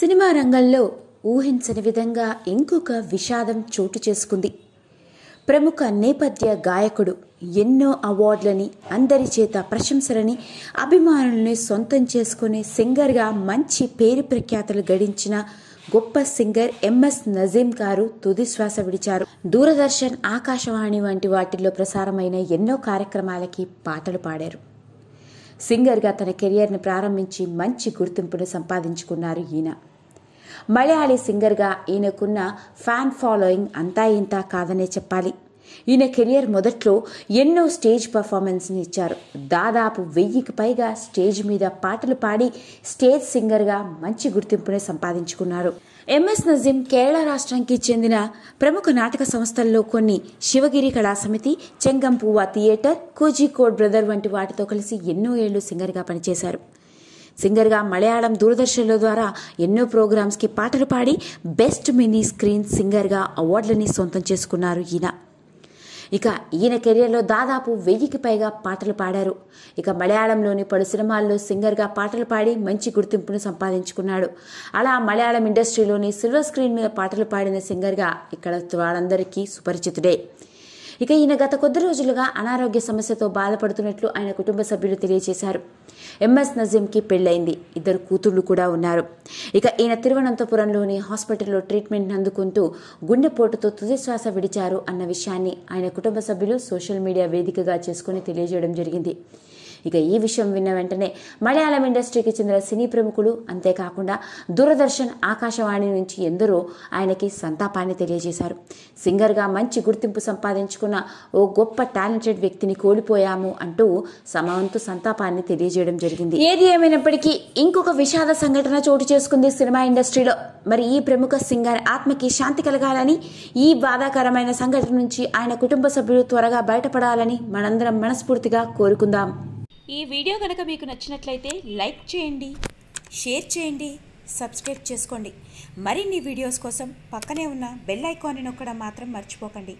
Cinema రంగంలో ఊహించని విధంగా ఇంకొక విషాదం చోటు చేసుకుంది. ప్రముఖ నేపథ్య గాయకుడు ఎన్నో అవార్డులని అందరి చేత ప్రశంసలని అభిమానుల్ని సొంతం చేసుకునే సింగర్గా మంచి పేరు ప్రఖ్యాతలు గడించిన గొప్ప సింగర్ ఎంఎస్ నజీం గారు తుది శ్వాస విడిచారు. దూరదర్శన్ ఆకాశవాణి వంటి వాటిల్లో ప్రసారమైన ఎన్నో కార్యక్రమాలకి పాటలు పాడారు. సింగర్గా తన కెరియర్ని ప్రారంభించి మంచి గుర్తింపును సంపాదించుకున్నారు ఈయన. మలయాళీ సింగర్గా ఈయనకున్న ఫ్యాన్ ఫాలోయింగ్ అంతా ఇంతా కాదనే చెప్పాలి. ఈయన కెరియర్ మొదట్లో ఎన్నో స్టేజ్ పర్ఫార్మెన్స్ని ఇచ్చారు. దాదాపు వెయ్యికి పైగా స్టేజ్ మీద పాటలు పాడి స్టేజ్ సింగర్గా మంచి గుర్తింపుని సంపాదించుకున్నారు. ఎంఎస్ నజీం కేరళ రాష్ట్రానికి చెందిన ప్రముఖ నాటక సంస్థల్లో కొన్ని శివగిరి కళా సమితి చెంగంపువ్వ థియేటర్ కోజికోడ్ బ్రదర్ వంటి వాటితో కలిసి ఎన్నో ఏళ్ళు సింగర్గా పనిచేశారు. సింగర్గా మలయాళం దూరదర్శన్ల ద్వారా ఎన్నో ప్రోగ్రామ్స్కి పాటలు పాడి బెస్ట్ మినీ స్క్రీన్ సింగర్గా అవార్డులని సొంతం చేసుకున్నారు ఈయన. ఇక ఈయన కెరియర్లో దాదాపు వెయ్యికి పైగా పాటలు పాడారు. ఇక మలయాళంలోని పలు సినిమాల్లో సింగర్గా పాటలు పాడి మంచి గుర్తింపును సంపాదించుకున్నాడు. అలా మలయాళం ఇండస్ట్రీలోని సిల్వర్ స్క్రీన్ మీద పాటలు పాడిన సింగర్గా ఇక్కడ వాళ్ళందరికీ సుపరిచితుడే. ఇక ఈయన గత కొద్ది రోజులుగా అనారోగ్య సమస్యతో బాధపడుతున్నట్లు ఆయన కుటుంబ సభ్యులు తెలియజేశారు. ఎంఎస్ నజీంకి పెళ్ళైంది ఇద్దరు కూతుళ్ళు కూడా ఉన్నారు. ఇక ఈయన తిరువనంతపురంలోని హాస్పిటల్లో ట్రీట్మెంట్ అందుకుంటూ గుండెపోటుతో తుది శ్వాస విడిచారు అన్న విషయాన్ని ఆయన కుటుంబ సభ్యులు సోషల్ మీడియా వేదికగా చేసుకుని తెలియజేయడం జరిగింది. ఇక ఈ విషయం విన్న వెంటనే మలయాళం ఇండస్ట్రీకి చెందిన సినీ ప్రముఖులు అంతేకాకుండా దూరదర్శన్ ఆకాశవాణి నుంచి ఎందరో ఆయనకి సంతాపాన్ని తెలియజేశారు. సింగర్గా మంచి గుర్తింపు సంపాదించుకున్న ఓ గొప్ప టాలెంటెడ్ వ్యక్తిని కోల్పోయాము అంటూ సమవంతు సంతాపాన్ని తెలియజేయడం జరిగింది. ఏది ఏమైనప్పటికీ ఇంకొక విషాద సంఘటన చోటు చేసుకుంది సినిమా ఇండస్ట్రీలో. మరి ఈ ప్రముఖ సింగర్ ఆత్మకి శాంతి కలగాలని ఈ బాధాకరమైన సంఘటన నుంచి ఆయన కుటుంబ సభ్యులు త్వరగా బయటపడాలని మనందరం మనస్ఫూర్తిగా కోరుకుందాం. ఈ వీడియో కనుక మీకు నచ్చినట్లయితే లైక్ చేయండి షేర్ చేయండి సబ్స్క్రైబ్ చేసుకోండి. మరిన్ని వీడియోస్ కోసం పక్కనే ఉన్న బెల్ ఐకాన్ని నొక్కడం మాత్రం మర్చిపోకండి.